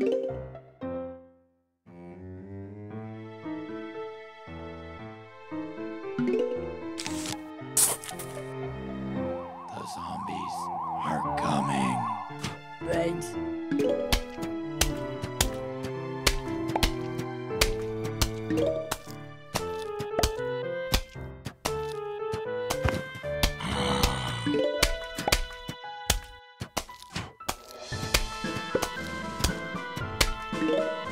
The zombies are coming. Thanks. Grrrr.